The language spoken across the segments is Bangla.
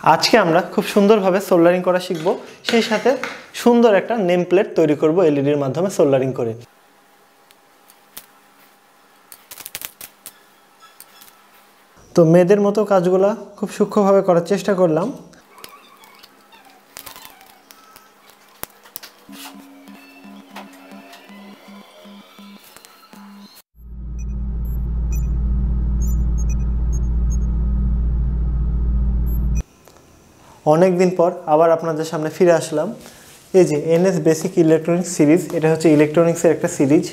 আজকে আমরা খুব সুন্দরভাবে সোল্ডারিং করা শিখব। সেই সাথে সুন্দর একটা নেম প্লেট তৈরি করব এলইডির মাধ্যমে সোল্ডারিং করে। তো মেয়েদের মতো কাজগুলা খুব সূক্ষ্মভাবে করার চেষ্টা করলাম। অনেক দিন পর আবার আপনাদের সামনে ফিরে আসলাম। এই যে এনএস বেসিক ইলেকট্রনিক্স সিরিজ, এটা হচ্ছে ইলেকট্রনিক্সের একটা সিরিজ।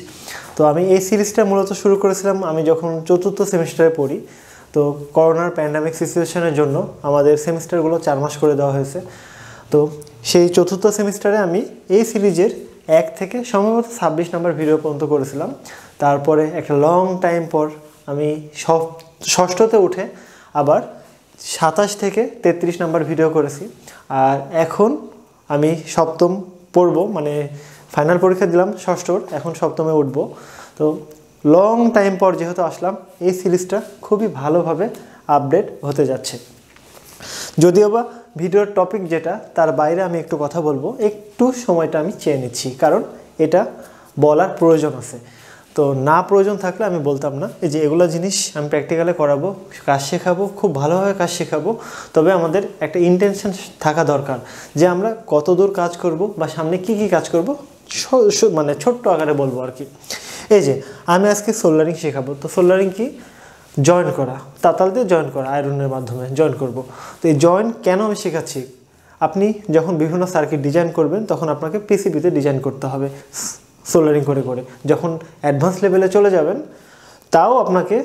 তো আমি এই সিরিজটা মূলত শুরু করেছিলাম আমি যখন চতুর্থ সেমিস্টারে পড়ি। তো করোনার প্যান্ডামিক সিচুয়েশনের জন্য আমাদের সেমিস্টারগুলো চার মাস করে দেওয়া হয়েছে। তো সেই চতুর্থ সেমিস্টারে আমি এই সিরিজের এক থেকে সম্ভবত ছাব্বিশ নম্বর ভিডিও পর্যন্ত করেছিলাম। তারপরে একটা লং টাইম পর আমি ষষ্ঠতে উঠে আবার সাতাশ থেকে তেত্রিশ নাম্বার ভিডিও করেছি। আর এখন আমি সপ্তম পড়ব মানে ফাইনাল পরীক্ষা দিলাম ষষ্ঠর এখন সপ্তমে উঠব। তো লং টাইম পর যেহেতু আসলাম, এই সিরিজটা খুবই ভালোভাবে আপডেট হতে যাচ্ছে। যদিও বা ভিডিওর টপিক যেটা, তার বাইরে আমি একটু কথা বলব, একটু সময়টা আমি চেয়ে নিচ্ছি, কারণ এটা বলার প্রয়োজন আছে। তো না প্রয়োজন থাকলে আমি বলতাম না। এই যে এগুলো জিনিস আমি প্র্যাকটিক্যালে করাবো, কাজ শেখাবো, খুব ভালোভাবে কাজ শেখাবো। তবে আমাদের একটা ইন্টেনশন থাকা দরকার যে আমরা কত দূর কাজ করব বা সামনে কি কি কাজ করব মানে ছোট্ট আকারে বলব আর কি। এই যে আমি আজকে সোল্ডারিং শেখাবো। তো সোল্ডারিং কি? জয়েন করা। তাতাল দিয়ে জয়েন করা আয়রনের মাধ্যমে জয়েন করব। তো এই জয়েন কেন আমি শেখাচ্ছি? আপনি যখন বিভিন্ন সার্কিট ডিজাইন করবেন, তখন আপনাকে পিসিবিতে ডিজাইন করতে হবে। সোল্ডারিং করে করে। যখন অ্যাডভান্স লেভেলে চলে যাবেন, তাও আপনাকে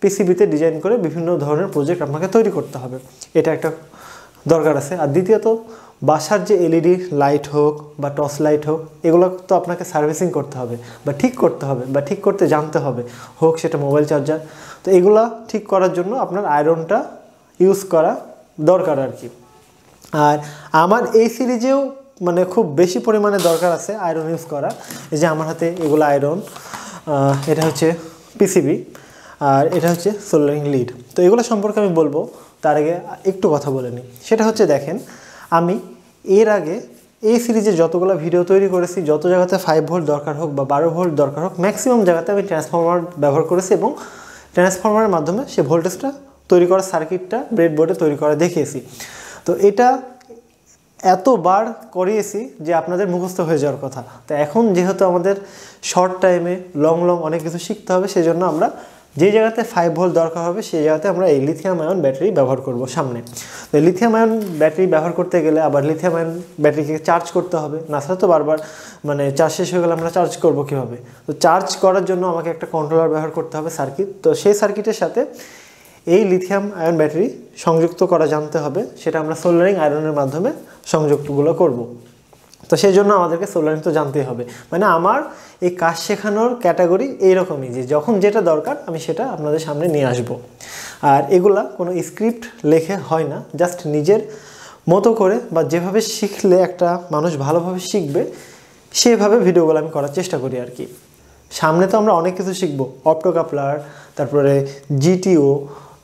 পিসিবিতে ডিজাইন করে বিভিন্ন ধরনের প্রজেক্ট আপনাকে তৈরি করতে হবে। এটা একটা দরকার আছে। আর দ্বিতীয়ত, বাসার যে এলইডি লাইট হোক বা টর্চ লাইট হোক, এগুলো তো আপনাকে সার্ভিসিং করতে হবে বা ঠিক করতে হবে বা ঠিক করতে জানতে হবে। হোক সেটা মোবাইল চার্জার তো এগুলা ঠিক করার জন্য আপনার আয়রনটা ইউজ করা দরকার আর কি। আর আমার এই সিরিজেও মানে খুব বেশি পরিমাণে দরকার আছে আয়রন ইউজ করা। এই যে আমার হাতে এগুলো আয়রন এটা হচ্ছে পিসিবি আর এটা হচ্ছে সোল্ডারিং লিড তো এগুলো সম্পর্কে আমি বলব, তার আগে একটু কথা বলে নিই। সেটা হচ্ছে দেখেন, আমি এর আগে এই সিরিজে যতগুলো ভিডিও তৈরি করেছি, যত জায়গাতে ফাইভ ভোল্ট দরকার হোক বা বারো ভোল্ট দরকার হোক ম্যাক্সিমাম জায়গাতে আমি ট্রান্সফর্মার ব্যবহার করেছি এবং ট্রান্সফর্মারের মাধ্যমে সে ভোল্টেজটা তৈরি করার সার্কিটটা ব্রেডবোর্ডে তৈরি করা দেখিয়েছি। তো এটা এতবার করিয়েছি যে আপনাদের মুখস্থ হয়ে যাওয়ার কথা। তো এখন যেহেতু আমাদের শর্ট টাইমে লং লং অনেক কিছু শিখতে হবে, সেজন্য আমরা যে জায়গাতে ফাইভ ভোল্ট দরকার হবে, সেই জায়গাতে আমরা এই লিথিয়াম আয়ন ব্যাটারি ব্যবহার করব সামনে। তো লিথিয়াম আয়ন ব্যাটারি ব্যবহার করতে গেলে আবার লিথিয়াম আয়ন ব্যাটারিকে চার্জ করতে হবে। না তো বারবার মানে চার্জ শেষ হয়ে গেলে আমরা চার্জ করব কীভাবে? তো চার্জ করার জন্য আমাকে একটা কন্ট্রোলার ব্যবহার করতে হবে সার্কিট তো সেই সার্কিটের সাথে এই লিথিয়াম আয়ন ব্যাটারি সংযুক্ত করা জানতে হবে, সেটা আমরা সোল্ডারিং আয়রনের মাধ্যমে সংযুক্তগুলো করব। তো সেই জন্য আমাদেরকে সোল্ডারিং তো জানতেই হবে। মানে আমার এই কাজ শেখানোর ক্যাটাগরি এইরকমই যে যখন যেটা দরকার আমি সেটা আপনাদের সামনে নিয়ে আসব। আর এগুলা কোনো স্ক্রিপ্ট লেখে হয় না জাস্ট নিজের মতো করে বা যেভাবে শিখলে একটা মানুষ ভালোভাবে শিখবে, সেভাবে ভিডিওগুলো আমি করার চেষ্টা করি আর কি। সামনে তো আমরা অনেক কিছু শিখব। অপটোকাপলার, তারপরে জিটিও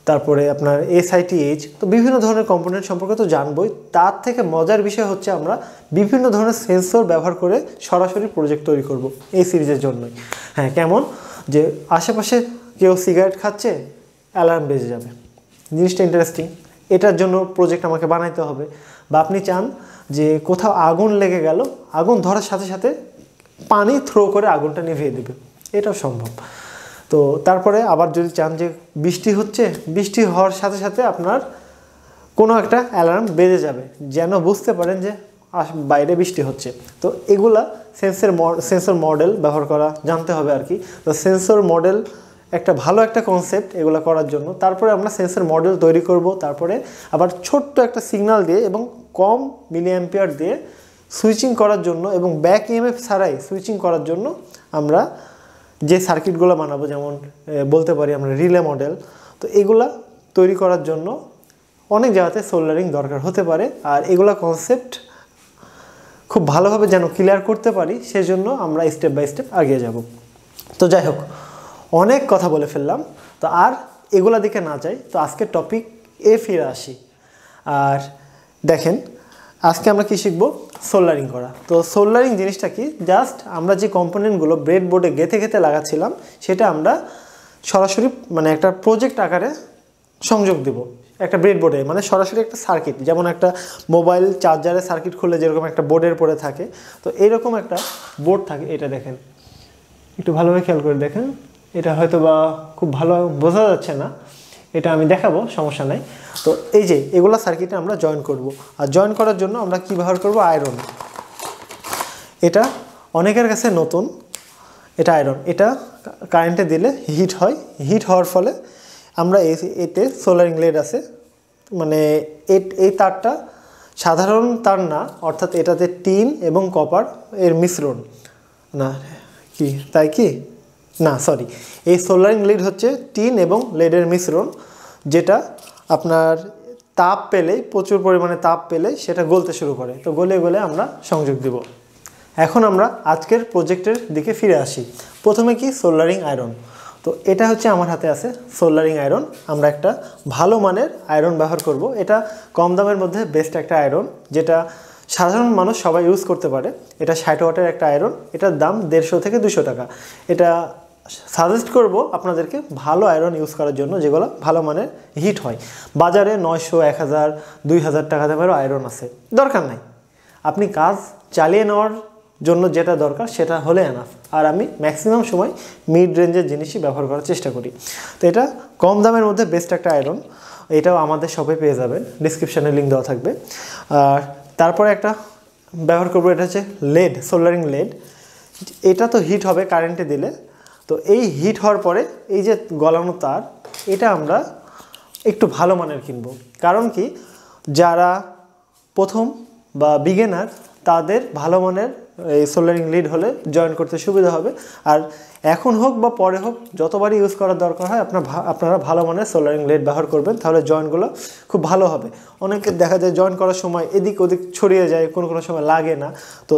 তারপরে আপনার এসআইটিএইচ তো বিভিন্ন ধরনের কম্পোনেন্ট সম্পর্কে তো জানবই। তার থেকে মজার বিষয় হচ্ছে আমরা বিভিন্ন ধরনের সেন্সর ব্যবহার করে সরাসরি প্রজেক্ট তৈরি করব এই সিরিজের জন্যই। হ্যাঁ কেমন? যে আশেপাশে কেউ সিগারেট খাচ্ছে অ্যালার্ম বেজে যাবে। জিনিসটা ইন্টারেস্টিং এটার জন্য প্রজেক্ট আমাকে বানাইতে হবে। বা আপনি চান যে কোথাও আগুন লেগে গেল, আগুন ধরার সাথে সাথে পানি থ্রো করে আগুনটা নিভিয়ে দেবে। এটাও সম্ভব। তো তারপরে আবার যদি চান যে বৃষ্টি হচ্ছে, বৃষ্টি হওয়ার সাথে সাথে আপনার কোনো একটা অ্যালার্ম বেজে যাবে, যেন বুঝতে পারেন যে বাইরে বৃষ্টি হচ্ছে। তো এগুলা সেন্সর সেন্সর মডেল ব্যবহার করা, জানতে হবে আর কি। তো সেন্সর মডেল একটা ভালো একটা কনসেপ্ট এগুলো করার জন্য। তারপরে আমরা সেন্সর মডেল তৈরি করব, তারপরে আবার ছোট্ট একটা সিগনাল দিয়ে এবং কম মিলি অ্যাম্পিয়ার দিয়ে সুইচিং করার জন্য এবং ব্যাক ইএমএফ ছাড়াই সুইচিং করার জন্য আমরা যে সার্কিটগুলো বানাবো, যেমন বলতে পারি আমরা রিলে মডেল, তো এগুলা তৈরি করার জন্য অনেক জায়গাতে সোল্ডারিং দরকার হতে পারে। আর এগুলা কনসেপ্ট খুব ভালোভাবে যেন ক্লিয়ার করতে পারি, সেজন্য আমরা স্টেপ বাই স্টেপ এগিয়ে যাব। তো যাই হোক, অনেক কথা বলে ফেললাম। তো আর এগুলা দিকে না যাই, তো আজকের টপিক এ ফিরে আসি। আর দেখেন আজকে আমরা কি শিখব? সোল্ডারিং করা। তো সোল্ডারিং জিনিসটা কি? জাস্ট আমরা যে কম্পোনেন্টগুলো ব্রেড বোর্ডে গেঁথে গেঁথে লাগাচ্ছিলাম, সেটা আমরা সরাসরি মানে একটা প্রজেক্ট আকারে সংযোগ দেব। একটা ব্রেড বোর্ডে মানে সরাসরি একটা সার্কিট, যেমন একটা মোবাইল চার্জারের সার্কিট খুললে যেরকম একটা বোর্ডের পরে থাকে। তো এরকম একটা বোর্ড থাকে, এটা দেখেন। একটু ভালোভাবে খেয়াল করে দেখেন। এটা হয়তো বা খুব ভালো বোঝা যাচ্ছে না। এটা আমি দেখাবো, সমস্যা নাই। তো এই যে, এগুলা সার্কিটে আমরা জয়েন করব। আর জয়েন করার জন্য আমরা কি ব্যবহার করব? আয়রন এটা অনেকের কাছে নতুন। এটা আয়রন এটা কারেন্টে দিলে হিট হয়। হিট হওয়ার ফলে আমরা এতে সোলারিং লেড আছে। মানে এই তারটা সাধারণ তার না, অর্থাৎ এটাতে টিন এবং কপার এর মিশ্রণ। না, কি? তাই কি? না সরি এই সোলারিং লিড হচ্ছে টিন এবং লেডের মিশ্রণ, যেটা আপনার তাপ পেলেই, প্রচুর পরিমাণে তাপ পেলে সেটা গলতে শুরু করে। তো গলে গলে আমরা সংযোগ দিব। এখন আমরা আজকের প্রজেক্টের দিকে ফিরে আসি। প্রথমে কি? Soldering iron. তো এটা হচ্ছে আমার হাতে আছে সোল্ডারিং আয়রন। আমরা একটা ভালো মানের আয়রন ব্যবহার করব। এটা কম দামের মধ্যে বেস্ট একটা আয়রন, যেটা সাধারণ মানুষ সবাই ইউজ করতে পারে। এটা ষাট ওয়াটের একটা আয়রন। এটার দাম দেড়শো থেকে দুশো টাকা। এটা সাজেস্ট করব আপনাদেরকে ভালো আয়রন ইউজ করার জন্য, যেগুলো ভালো মানের হিট হয়। বাজারে নয়শো, এক হাজার, দুই হাজার টাকা দামেরও আয়রন আছে। দরকার নাই। আপনি কাজ চালিয়ে নেওয়ার জন্য যেটা দরকার, সেটা হলে এনাফ আর আমি ম্যাক্সিমাম সময় মিড রেঞ্জের জিনিসই ব্যবহার করার চেষ্টা করি। তো এটা কম দামের মধ্যে বেস্ট একটা আয়রন এটাও আমাদের শপে পেয়ে যাবেন। ডিসক্রিপশানে লিঙ্ক দেওয়া থাকবে। আর তারপরে একটা ব্যবহার করব, এটা হচ্ছে লেড সোল্ডারিং লেড এটা তো হিট হবে কারেন্টে দিলে। তো এই হিট হওয়ার পরে এই যে গলানো তার, এটা আমরা একটু ভালো মানের কিনবো। কারণ কি? যারা প্রথম বা বিগেনার তাদের ভালো মানের এই সোল্ডারিং লিড হলে জয়েন করতে সুবিধা হবে। আর এখন হোক বা পরে হোক, যতবারই ইউজ করার দরকার হয়, আপনার আপনারা ভালো মানের সোল্ডারিং লিড ব্যবহার করবেন, তাহলে জয়েন্টগুলো খুব ভালো হবে। অনেকে দেখা যায় জয়েন করার সময় এদিক ওদিক ছড়িয়ে যায়, কোনো কোনো সময় লাগে না। তো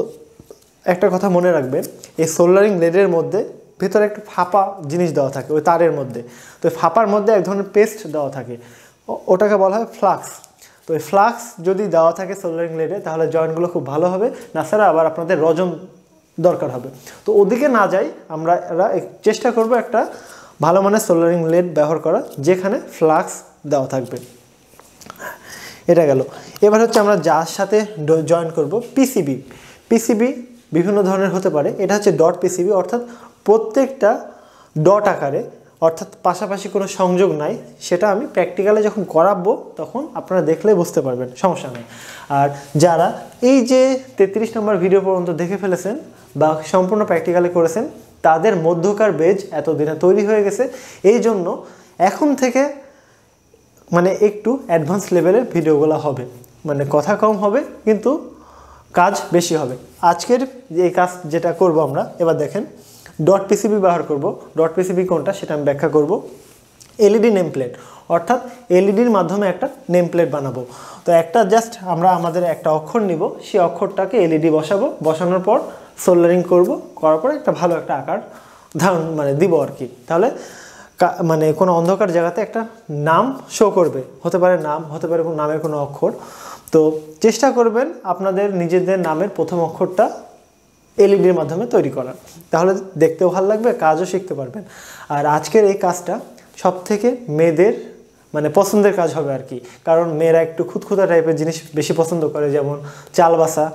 একটা কথা মনে রাখবেন, এই সোল্ডারিং লেডের মধ্যে ভেতরে একটা ফাঁপা জিনিস দেওয়া থাকে, ওই তারের মধ্যে। তো ফাঁপার মধ্যে এক ধরনের পেস্ট দেওয়া থাকে। ওটাকে বলা হয় ফ্লাক্স। তো এই ফ্লাক্স যদি দেওয়া থাকে সোলারিং লেডে, তাহলে জয়েন্টগুলো খুব ভালো হবে। না ছাড়া আবার আপনাদের রজন দরকার হবে। তো ওদিকে না যাই, আমরা চেষ্টা করব একটা ভালো মানের সোলারিং লেড ব্যবহার করা, যেখানে ফ্লাক্স দেওয়া থাকবে। এটা গেল। এবার হচ্ছে আমরা যার সাথে জয়েন করব, পিসিবি। পিসিবি বিভিন্ন ধরনের হতে পারে। এটা হচ্ছে ডট পিসিবি, অর্থাৎ প্রত্যেকটা ডট আকারে, অর্থাৎ পাশাপাশি কোনো সংযোগ নাই, সেটা আমি প্র্যাকটিক্যালে যখন করাবো, তখন আপনারা দেখলে বুঝতে পারবেন, সমস্যা নেই। আর যারা এই যে তেত্রিশ নম্বর ভিডিও পর্যন্ত দেখে ফেলেছেন বা সম্পূর্ণ প্র্যাকটিক্যালে করেছেন, তাদের মধ্যকার বেজ এতদিনে তৈরি হয়ে গেছে। এই জন্য এখন থেকে মানে একটু অ্যাডভান্স লেভেলের ভিডিওগুলো হবে। মানে কথা কম হবে, কিন্তু কাজ বেশি হবে। আজকের যে কাজ যেটা করব আমরা, এবার দেখেন ডট পিসিবি ব্যবহার করব। ডট পিসিবি কোনটা সেটা আমি ব্যাখ্যা করব। এলইডি নেম প্লেট অর্থাৎ এলইডির মাধ্যমে একটা নেম প্লেট বানাবো। তো একটা জাস্ট আমরা আমাদের একটা অক্ষর নিব, সেই অক্ষরটাকে এলইডি বসাবো। বসানোর পর সোল্ডারিং করব, করার পর একটা ভালো একটা আকার ধারণ মানে দিব আর কি। তাহলে মানে কোনো অন্ধকার জায়গাতে একটা নাম শো করবে। হতে পারে নাম, হতে পারে কোনো নামের কোনো অক্ষর। তো চেষ্টা করবেন আপনাদের নিজেদের নামের প্রথম অক্ষরটা এলইডির মাধ্যমে তৈরি করার তাহলে দেখতেও ভালো লাগবে, কাজও শিখতে পারবেন। আর আজকের এই কাজটা সব থেকে মেয়েদের মানে পছন্দের কাজ হবে আর কি। কারণ মেয়েরা একটু খুঁতখুঁতা টাইপের জিনিস বেশি পছন্দ করে, যেমন চাল বাসা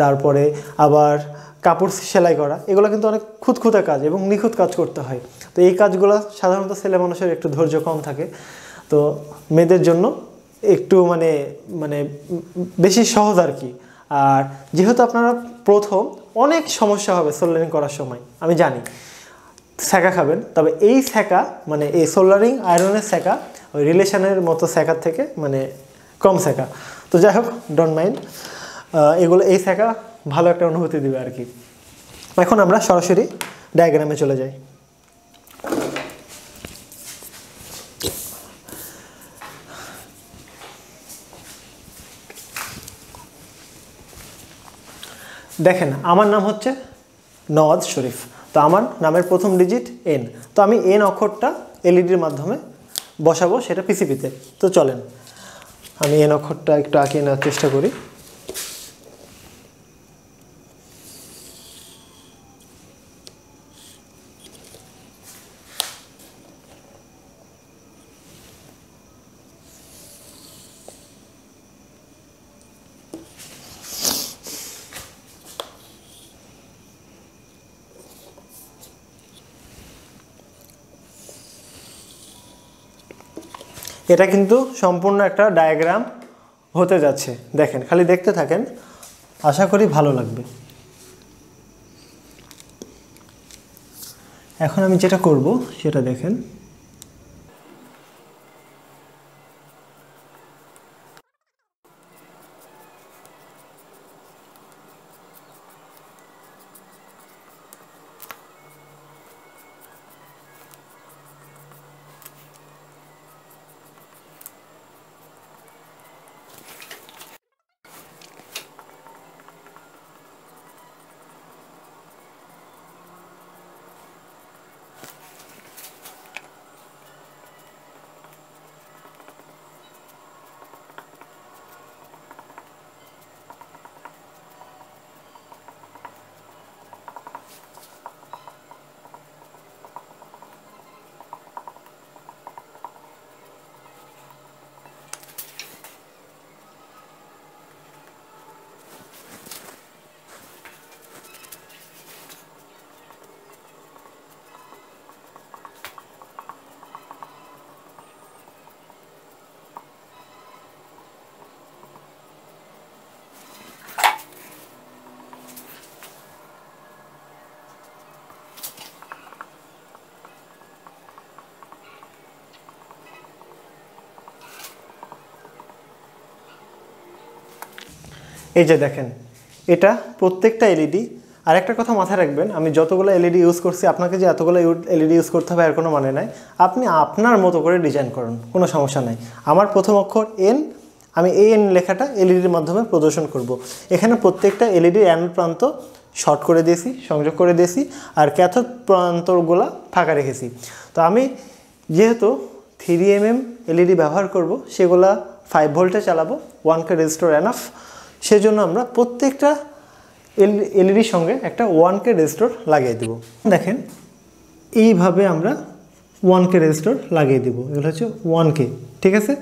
তারপরে আবার কাপড় সেলাই করা। এগুলো কিন্তু অনেক খুঁতখুঁতে কাজ এবং নিখুঁত কাজ করতে হয়। তো এই কাজগুলো সাধারণত ছেলে মানুষের একটু ধৈর্য কম থাকে। তো মেয়েদের জন্য একটু মানে মানে বেশি সহজ আর কি। আর যেহেতু আপনারা প্রথম অনেক সমস্যা হবে সোলারিং করার সময়, আমি জানি। স্যাকা খাবেন, তবে এই স্যাকা মানে এই সোলারিং আয়রনের স্যাকা, ওই রিলেশনের মতো স্যাকার থেকে মানে কম স্যাকা। তো যাই হোক ডোন্ট মাইন্ড এগুলো, এই স্যাকা ভালো একটা অনুভূতি দেবে আর কি। এখন আমরা সরাসরি ডায়াগ্রামে চলে যাই। দেখেন, আমার নাম হচ্ছে নওয়াজ শরীফ। তো আমার নামের প্রথম ডিজিট এন তো আমি এন অক্ষরটা এলইডির মাধ্যমে বসাবো, সেটা পিসিপিতে তো। চলেন, আমি এন অক্ষরটা একটু আঁকিয়ে নেওয়ার চেষ্টা করি। এটা কিন্তু সম্পূর্ণ একটা ডায়াগ্রাম হতে যাচ্ছে। দেখেন, খালি দেখতে থাকেন, আশা করি ভালো লাগবে। এখন আমি যেটা করব, সেটা দেখেন। এই যে দেখেন, এটা প্রত্যেকটা এলইডি আর একটা কথা মাথায় রাখবেন, আমি যতগুলো এলইডি ইউজ করছি, আপনাকে যে এতগুলো এলইডি ইউজ করতে হবে, আর কোনো মানে নাই। আপনি আপনার মতো করে ডিজাইন করুন, কোনো সমস্যা নাই। আমার প্রথম অক্ষর এন আমি এই এন লেখাটা এলইডির মাধ্যমে প্রদর্শন করব। এখানে প্রত্যেকটা এলইডির অ্যান প্রান্ত শর্ট করে দিয়েছি, সংযোগ করে দিয়েছি, আর ক্যাথোড প্রান্তগুলো ফাঁকা রেখেছি। তো আমি যেহেতু থ্রি এম এম এলইডি ব্যবহার করব, সেগুলা ফাইভ ভোল্টে চালাবো ওয়ান কে রেজিস্টোর এনাফ সেজন্য আমরা প্রত্যেকটা এল এলইডির সঙ্গে একটা ওয়ান কে রেজিস্টোর লাগিয়ে দেব। দেখেন, এইভাবে আমরা ওয়ান কে রেজিস্টোর লাগিয়ে দেব। এগুলো হচ্ছে ওয়ান কে ঠিক আছে?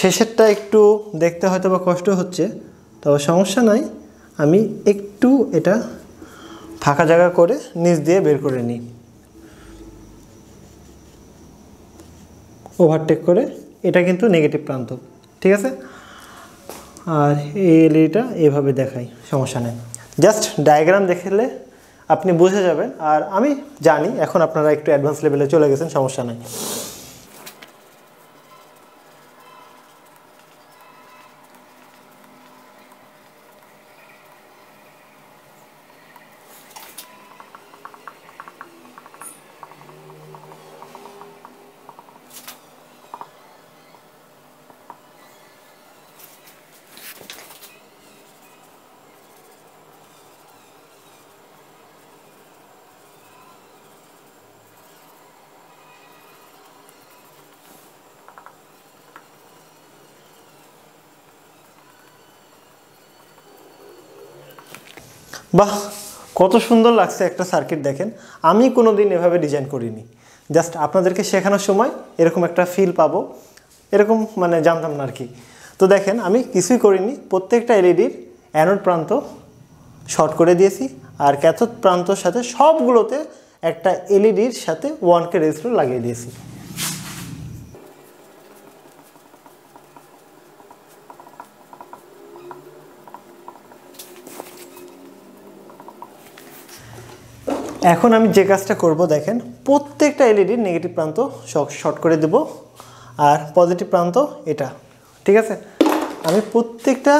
শেষেরটা একটু দেখতে হয়তো বা কষ্ট হচ্ছে, তবে সমস্যা নাই। আমি একটু এটা ফাঁকা জায়গা করে নিচ দিয়ে বের করে নিই। ওভারটেক করে। এটা কিন্তু নেগেটিভ প্রান্ত, ঠিক আছে? আর এই এলইডিটা এভাবে দেখাই, সমস্যা নেই। জাস্ট ডায়াগ্রাম দেখলে আপনি বুঝে যাবেন। আর আমি জানি, এখন আপনারা একটু অ্যাডভান্স লেভেলে চলে গেছেন, সমস্যা নেই। বাহ, কত সুন্দর লাগছে একটা সার্কিট দেখেন। আমি কোনো দিন এভাবে ডিজাইন করিনি। জাস্ট আপনাদেরকে শেখানোর সময় এরকম একটা ফিল পাবো। এরকম মানে জানতাম না আর কি। তো দেখেন, আমি কিছুই করিনি। প্রত্যেকটা এলইডির অ্যানোড প্রান্ত শর্ট করে দিয়েছি আর ক্যাথোড প্রান্তর সাথে সবগুলোতে একটা এলইডির সাথে ওয়ান কে রেজিস্টার লাগিয়ে দিয়েছি। এখন আমি যে কাজটা করব, দেখেন, প্রত্যেকটা এলইডির নেগেটিভ প্রান্ত শর্ট করে দেব, আর পজিটিভ প্রান্ত এটা, ঠিক আছে? আমি প্রত্যেকটা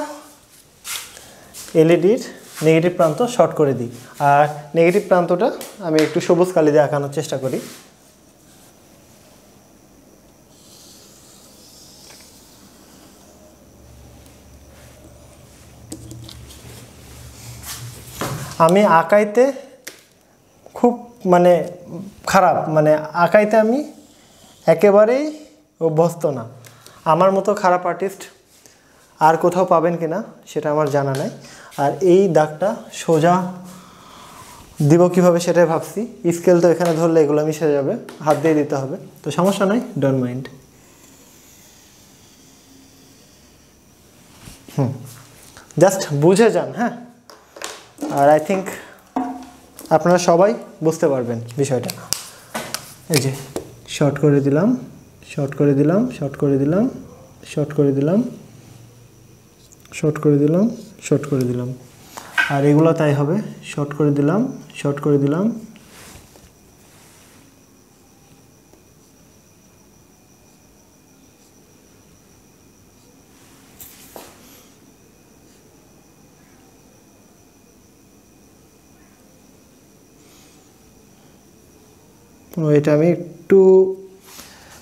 এলইডির নেগেটিভ প্রান্ত শর্ট করে দিই, আর নেগেটিভ প্রান্তটা আমি একটু সবুজ কালি দিয়ে আঁকানোর চেষ্টা করি। আমি আঁকাইতে মানে খারাপ মানে আঁকাইতে আমি একেবারেই অভ্যস্ত না। আমার মতো খারাপ আর্টিস্ট আর কোথাও পাবেন কি না, সেটা আমার জানা নাই। আর এই দাগটা সোজা দিব কীভাবে সেটাই ভাবছি। স্কেল তো এখানে ধরলে এগুলো মিশে যাবে, হাত দিয়ে দিতে হবে। তো সমস্যা নাই ডোন্ট মাইন্ড হুম জাস্ট বুঝে যান হ্যাঁ। আর আই থিঙ্ক আপনারা সবাই বুঝতে পারবেন বিষয়টা। এই যে শর্ট করে দিলাম শর্ট করে দিলাম শর্ট করে দিলাম শর্ট করে দিলাম শর্ট করে দিলাম শর্ট করে দিলাম। আর এগুলো তাই হবে শর্ট করে দিলাম শর্ট করে দিলাম এটা আমি একটু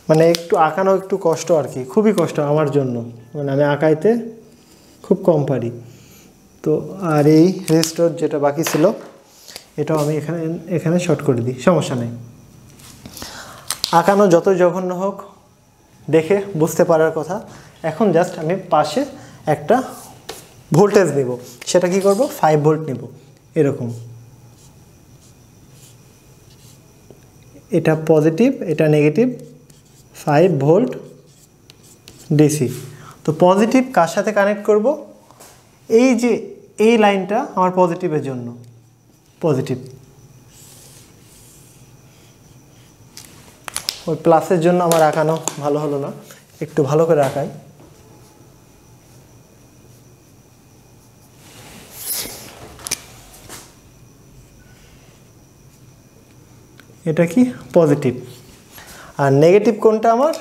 মানে একটু আঁকানো একটু কষ্ট আর কি, খুবই কষ্ট আমার জন্য। মানে আমি আঁকাইতে খুব কম পারি। তো আর এই রেস্টোর যেটা বাকি ছিল, এটাও আমি এখানে এখানে শর্ট করে দিই, সমস্যা নেই। আঁকানো যতই জঘন্য হোক, দেখে বুঝতে পারার কথা। এখন জাস্ট আমি পাশে একটা ভোল্টেজ নেব। সেটা কি করব? ফাইভ ভোল্ট নেব। এরকম। এটা পজিটিভ, এটা নেগেটিভ ফাইভ ভোল্ট ডিসি তো পজিটিভ কার সাথে কানেক্ট করব? এই যে, এই লাইনটা আমার পজিটিভের জন্য। পজিটিভ। ওই প্লাসের জন্য আমার আঁকানো ভালো হলো না। একটু ভালো করে আঁকাই। এটা কি? পজিটিভ আর নেগেটিভ কোনটা আমার?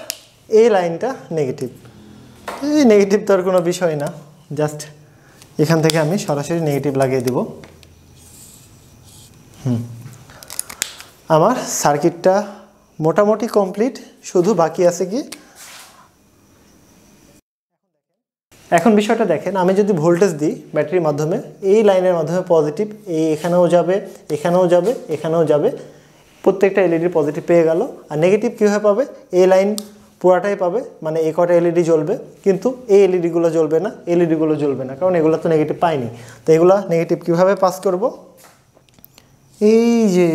এই লাইনটা নেগেটিভ এই নেগেটিভ তো আর কোনো বিষয় না। জাস্ট এখান থেকে আমি সরাসরি নেগেটিভ লাগিয়ে দিব। হুম। আমার সার্কিটটা মোটামুটি কমপ্লিট শুধু বাকি আছে কি? এখন বিষয়টা দেখেন, আমি যদি ভোল্টেজ দিই ব্যাটারির মাধ্যমে, এই লাইনের মাধ্যমে পজিটিভ এই এখানেও যাবে এখানেও যাবে এখানেও যাবে প্রত্যেকটা এলইডি পজিটিভ পেয়ে গেল। আর নেগেটিভ কীভাবে পাবে? এই লাইন পুরাটাই পাবে মানে এই কটা এলইডি জ্বলবে। কিন্তু এই এলইডিগুলো জ্বলবে না এলইডিগুলো জ্বলবে না, কারণ এগুলো তো নেগেটিভ পাইনি তো এগুলো নেগেটিভ কীভাবে পাস করব? এই যে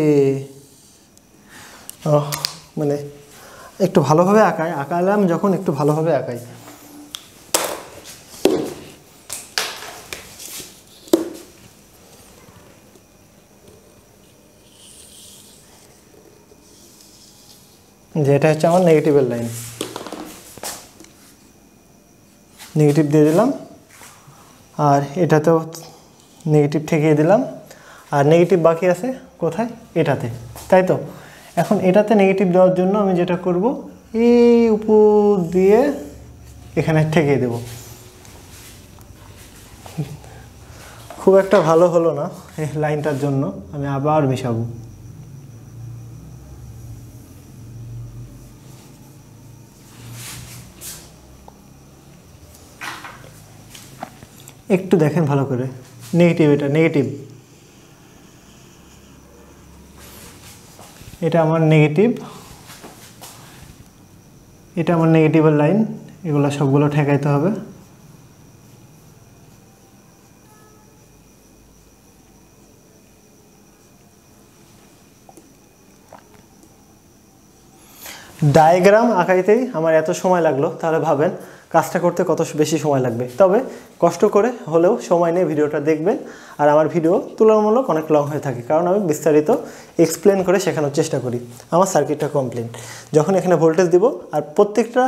মানে একটু ভালোভাবে আঁকাই আঁকালাম যখন একটু ভালোভাবে আঁকাই। যে এটা হচ্ছে আমার নেগেটিভের লাইন নেগেটিভ দিয়ে দিলাম, আর এটাতেও নেগেটিভ ঠেকিয়ে দিলাম, আর নেগেটিভ বাকি আছে কোথায়? এটাতে। তাই তো? এখন এটাতে নেগেটিভ দেওয়ার জন্য আমি যেটা করব, এই উপর দিয়ে এখানে ঠেকিয়ে দেব। খুব একটা ভালো হলো না এই লাইনটার জন্য, আমি আবার মেশাবো। একটু দেখেন ভালো করে। নেগেটিভ এটা নেগেটিভ এটা আমার নেগেটিভ এটা আমার নেগেটিভের লাইন এগুলো সবগুলো ঠেকাইতে হবে। ডায়াগ্রাম আঁকাইতেই আমার এত সময় লাগল, তাহলে ভাবেন। কাজটা করতে কত বেশি সময় লাগবে। তবে কষ্ট করে হলেও সময় নিয়ে ভিডিওটা দেখবেন। আর আমার ভিডিও তুলনামূলক অনেক লং হয়ে থাকে। কারণ আমি বিস্তারিত এক্সপ্লেন করে শেখানোর চেষ্টা করি। আমার সার্কিটটা কমপ্লেন যখন এখানে ভোল্টেজ দিব আর প্রত্যেকটা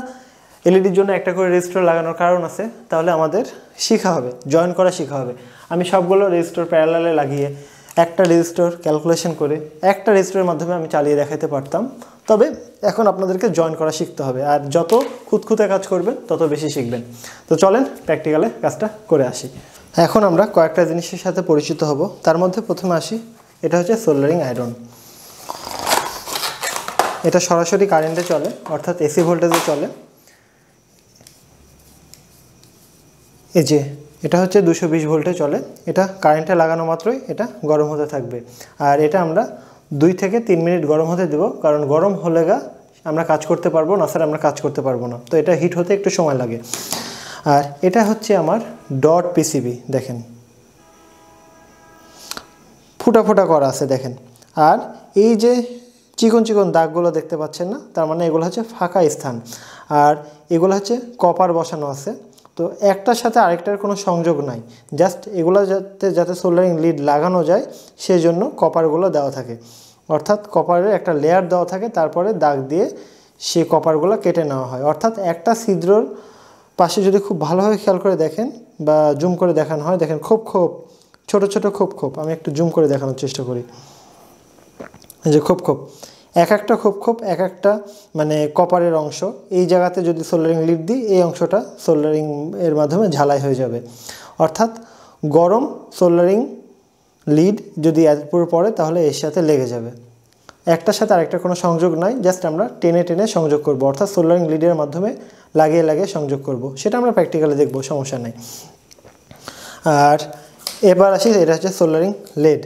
এলইডির জন্য একটা করে রেজিস্টার লাগানোর কারণ আছে, তাহলে আমাদের শেখা হবে জয়েন করা শেখা হবে। আমি সবগুলো রেজিস্টার প্যারালালে লাগিয়ে একটা রেজিস্টার ক্যালকুলেশন করে একটা রেজিস্টারের মাধ্যমে আমি চালিয়ে দেখাতে পারতাম। তবে এখন আপনাদেরকে জয়েন করা শিখতে হবে আর যত খুঁতখুঁতে কাজ করবেন, তত বেশি শিখবেন। তো চলেন প্র্যাকটিক্যালে কাজটা করে আসি। এখন আমরা কয়েকটা জিনিসের সাথে পরিচিত হব। তার মধ্যে প্রথমে আসি, এটা হচ্ছে সোল্ডারিং আয়রন এটা সরাসরি কারেন্টে চলে, অর্থাৎ এসি ভোল্টেজে চলে। এই যে এটা হচ্ছে দুশো বিশ ভোল্টে চলে। এটা কারেন্টে লাগানো মাত্রই এটা গরম হতে থাকবে। আর এটা আমরা দুই থেকে তিন মিনিট গরম হতে দেবো, কারণ গরম হলে গা আমরা কাজ করতে পারব, না স্যার আমরা কাজ করতে পারব না। তো এটা হিট হতে একটু সময় লাগে। আর এটা হচ্ছে আমার ডট পিসিবি দেখেন। ফুটা ফুটা করা আছে, দেখেন। আর এই যে চিকন চিকন দাগগুলো দেখতে পাচ্ছেন না, তার মানে এগুলো হচ্ছে ফাঁকা স্থান। আর এগুলো হচ্ছে কপার বসানো আছে। তো একটার সাথে আরেকটার কোনো সংযোগ নাই। জাস্ট এগুলো যাতে যাতে সোল্ডারিং লিড লাগানো যায় সেই জন্য কপারগুলো দেওয়া থাকে। অর্থাৎ কপারের একটা লেয়ার দেওয়া থাকে, তারপরে দাগ দিয়ে সে কপারগুলো কেটে নেওয়া হয়। অর্থাৎ একটা ছিদ্রর পাশে যদি খুব ভালোভাবে খেয়াল করে দেখেন বা জুম করে দেখানো হয়, দেখেন খুব খুব, ছোট ছোট খোপ খোপ আমি একটু জুম করে দেখানোর চেষ্টা করি। যে খোপ খোপ এক একটা খোপ খোপ এক একটা মানে কপারের অংশ। এই জায়গাতে যদি সোল্ডারিং লিড দিই, এই অংশটা সোল্ডারিং এর মাধ্যমে ঝালাই হয়ে যাবে। অর্থাৎ গরম সোল্ডারিং লিড যদি এর পুরো পড়ে, তাহলে এর সাথে লেগে যাবে। একটার সাথে আরেকটা কোনো সংযোগ নাই জাস্ট আমরা টেনে টেনে সংযোগ করব। অর্থাৎ সোল্ডারিং লিডের মাধ্যমে লাগিয়ে লাগিয়ে সংযোগ করব। সেটা আমরা প্র্যাকটিক্যালি দেখব, সমস্যা নেই। আর এবার আসি, এটা হচ্ছে সোল্ডারিং লেড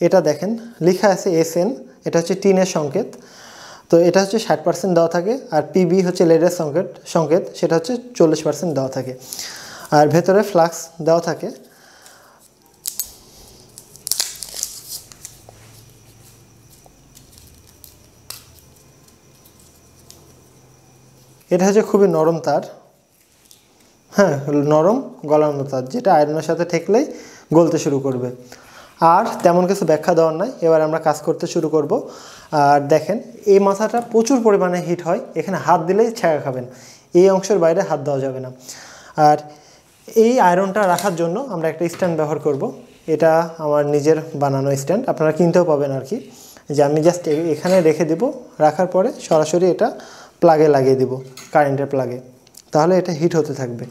এটা দেখেন, লেখা আছে এস এন এটা হচ্ছে টিনের সংকেত। তো এটা হচ্ছে ষাট পার্সেন্ট দেওয়া থাকে আর পিবি হচ্ছে লেডের সংকেত সংকেত, সেটা হচ্ছে চল্লিশ পার্সেন্ট দেওয়া থাকে। আর ভেতরে ফ্লাক্স দেওয়া থাকে। এটা হচ্ছে খুবই নরম তার। হ্যাঁ নরম গলানো তার, যেটা আয়রনের সাথে ঠেকলেই গলতে শুরু করবে। আর তেমন কিছু ব্যাখ্যা দেওয়ার নাই। এবার আমরা কাজ করতে শুরু করব। আর দেখেন, এই মাথাটা প্রচুর পরিমাণে হিট হয়। এখানে হাত দিলেই ছায়া খাবেন। এই অংশের বাইরে হাত দেওয়া যাবে না। আর এই আয়রনটা রাখার জন্য আমরা একটা স্ট্যান্ড ব্যবহার করব। এটা আমার নিজের বানানো স্ট্যান্ড আপনারা কিনতেও পাবেন আর কি। যে আমি জাস্ট এখানে রেখে দেব। রাখার পরে সরাসরি এটা প্লাগে লাগিয়ে দিব কারেন্টের প্লাগে তাহলে এটা হিট হতে থাকবে।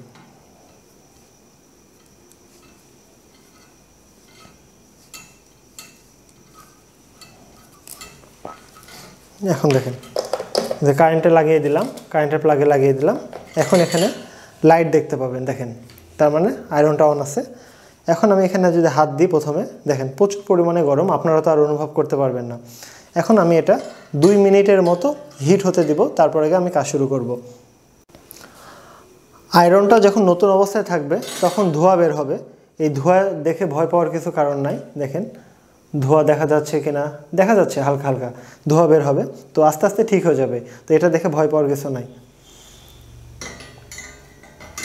এখন দেখেন যে কারেন্টে লাগিয়ে দিলাম কারেন্টের প্লাগে লাগিয়ে দিলাম। এখন এখানে লাইট দেখতে পাবেন, দেখেন। তার মানে আয়রনটা অন আছে। এখন আমি এখানে যদি হাত দিই প্রথমে, দেখেন, প্রচুর পরিমাণে গরম, আপনারা তো আর অনুভব করতে পারবেন না। এখন আমি এটা দুই মিনিটের মতো হিট হতে দিব, তারপরে আমি কাজ শুরু করব। আয়রনটা যখন নতুন অবস্থায় থাকবে, তখন ধোঁয়া বের হবে। এই ধোঁয়া দেখে ভয় পাওয়ার কিছু কারণ নাই, দেখেন। ধোঁয়া দেখা যাচ্ছে কিনা? দেখা যাচ্ছে, হালকা হালকা। ধোঁয়া বের হবে। তো আস্তে আস্তে ঠিক হয়ে যাবে। তো এটা দেখে ভয় পাওয়ার কিছু নাই।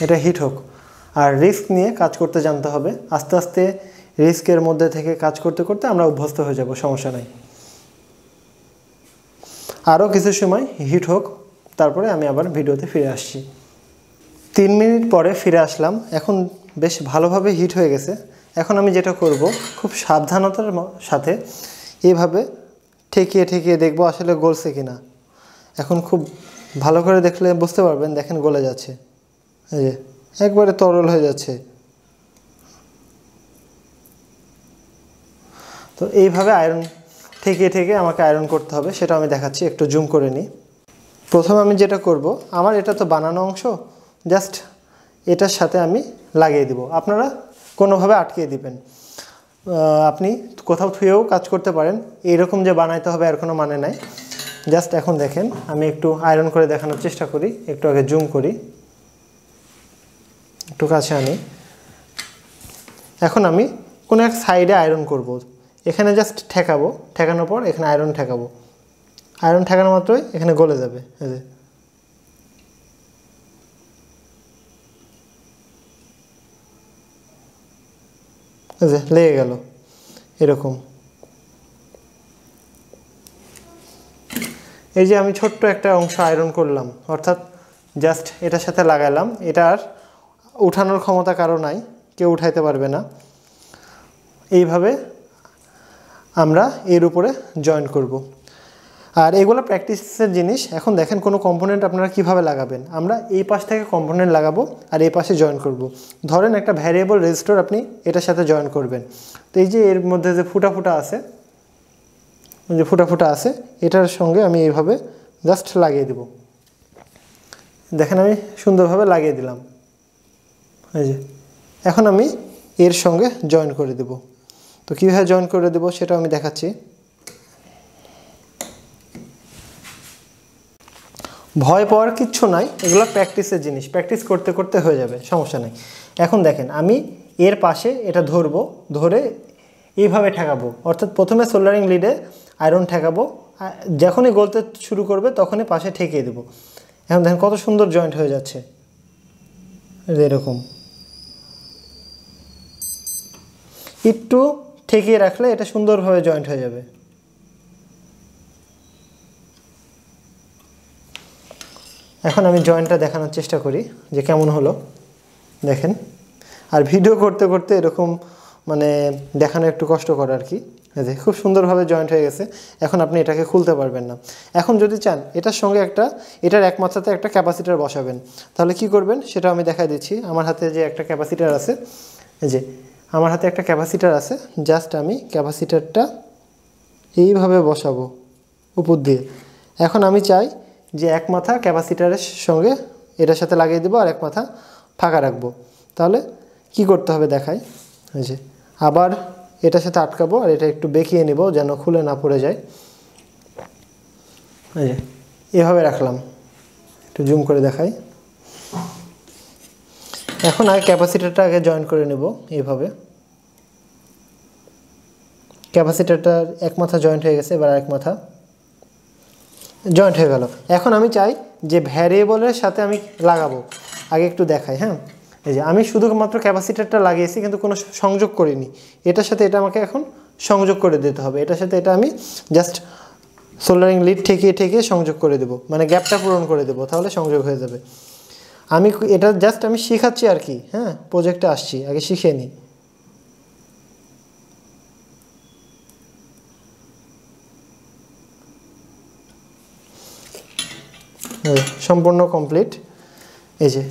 এটা হিট হোক। আর রিস্ক নিয়ে কাজ করতে জানতে হবে। আস্তে আস্তে রিস্কের মধ্যে থেকে কাজ করতে করতে আমরা অভ্যস্ত হয়ে যাব। সমস্যা নাই। আরও কিছু সময় হিট হোক। তারপরে আমি আবার ভিডিওতে ফিরে আসছি। তিন মিনিট পরে ফিরে আসলাম। এখন বেশ ভালোভাবে হিট হয়ে গেছে। এখন আমি যেটা করব, খুব সাবধানতার সাথে এভাবে ঠেকিয়ে ঠেকিয়ে দেখব আসলে গলছে কিনা। এখন খুব ভালো করে দেখলে বুঝতে পারবেন, দেখেন গলে যাচ্ছে। যে, একবারে তরল হয়ে যাচ্ছে। তো এইভাবে আয়রন ঠেকিয়ে ঠেকে আমাকে আয়রন করতে হবে, সেটা আমি দেখাচ্ছি, একটু জুম করে নিই। প্রথমে আমি যেটা করব, আমার এটা তো বানানো অংশ জাস্ট এটার সাথে আমি লাগিয়ে দিব। আপনারা কোনোভাবে আটকিয়ে দিবেন। আপনি কোথাও থুয়েও কাজ করতে পারেন। এইরকম যে বানাইতে হবে আর কোনো মানে নাই। জাস্ট এখন দেখেন, আমি একটু আয়রন করে দেখানোর চেষ্টা করি। একটু আগে জুম করি। একটু কাছে আনি। এখন আমি কোনো এক সাইডে আয়রন করব। এখানে জাস্ট ঠেকাবো। ঠেকানোর পর এখানে আয়রন ঠেকাবো। আয়রন ঠেকানো মাত্রই এখানে গলে যাবে। এই যে যে, লেগে গেল। এরকম। এই যে আমি ছোট্ট একটা অংশ আয়রন করলাম, অর্থাৎ জাস্ট এটার সাথে লাগাইলাম আর উঠানোর ক্ষমতা কারও নাই, কেউ উঠাইতে পারবে না। এইভাবে আমরা এর উপরে জয়েন করব। আর এগুলো প্র্যাকটিসের জিনিস। এখন দেখেন কোনো কম্পোনেন্ট আপনারা কীভাবে লাগাবেন। আমরা এই পাশ থেকে কম্পোনেন্ট লাগাবো আর এই পাশে জয়েন করব। ধরেন একটা ভ্যারিয়েবল রেজিস্টার আপনি এটার সাথে জয়েন করবেন। তো এই যে এর মধ্যে যে ফুটা ফুটা আছে, যে ফুটা ফুটা আছে, এটার সঙ্গে আমি এইভাবে জাস্ট লাগিয়ে দেব। দেখেন আমি সুন্দরভাবে লাগিয়ে দিলাম। এই যে, এখন আমি এর সঙ্গে জয়েন করে দেব। তো কীভাবে জয়েন করে দেব সেটা আমি দেখাচ্ছি। ভয় পাওয়ার কিচ্ছু নাই, এগুলো প্র্যাকটিসের জিনিস প্র্যাকটিস করতে করতে হয়ে যাবে, সমস্যা নেই। এখন দেখেন, আমি এর পাশে এটা ধরবো, ধরে এইভাবে ঠেকাবো, অর্থাৎ প্রথমে সোল্ডারিং লিডে আয়রন ঠেকাবো যখনই গলতে শুরু করবে তখনই পাশে ঠেকিয়ে দেবো। এখন দেখেন কত সুন্দর জয়েন্ট হয়ে যাচ্ছে। এরকম। একটু ঠেকিয়ে রাখলে এটা সুন্দরভাবে জয়েন্ট হয়ে যাবে। এখন আমি জয়েন্টটা দেখানোর চেষ্টা করি যে কেমন হলো। দেখেন। আর ভিডিও করতে করতে এরকম মানে দেখানো একটু কষ্টকর আর কি। খুব সুন্দরভাবে জয়েন্ট হয়ে গেছে। এখন আপনি এটাকে খুলতে পারবেন না। এখন যদি চান, এটার সঙ্গে একটা, এটার এক মাথাতে একটা ক্যাপাসিটার বসাবেন। তাহলে কি করবেন? সেটা আমি দেখাই দিচ্ছি। আমার হাতে যে একটা ক্যাপাসিটার আছে যে আমার হাতে একটা ক্যাপাসিটার আছে। জাস্ট আমি ক্যাপাসিটারটা এইভাবে বসাবো উপর দিয়ে। এখন আমি চাই যে এক মাথা ক্যাপাসিটারের সঙ্গে এটার সাথে লাগিয়ে দেবো আর এক মাথা ফাঁকা রাখব। তাহলে কি করতে হবে দেখাই? এই যে, আবার এটার সাথে আটকাবো আর এটা একটু বেঁকিয়ে নেব যেন খুলে না পড়ে যায়। এই যে, এভাবে রাখলাম। একটু জুম করে দেখাই। এখন আগে ক্যাপাসিটারটা আগে জয়েন করে নেব এইভাবে ক্যাপাসিটারটা এক মাথা জয়েন্ট হয়ে গেছে, এবার এক মাথা। জয়েন্ট হয়ে গেল। এখন আমি চাই যে ভ্যারিয়েবলের সাথে আমি লাগাবো। আগে একটু দেখাই হ্যাঁ? এই যে আমি শুধুমাত্র ক্যাপাসিটারটা লাগিয়েছি, কিন্তু কোনো সংযোগ করিনি। এটার সাথে এটা আমাকে এখন সংযোগ করে দিতে হবে। এটার সাথে এটা আমি জাস্ট সোল্ডারিং লিড ঠেকিয়ে ঠেকিয়ে সংযোগ করে দেবো। মানে গ্যাপটা পূরণ করে দেবো, তাহলে সংযোগ হয়ে যাবে। আমি এটা জাস্ট আমি শেখাচ্ছি আর কি হ্যাঁ? প্রজেক্টে আসছি, আগে শিখে নিই। সম্পূর্ণ কমপ্লিট এই যে,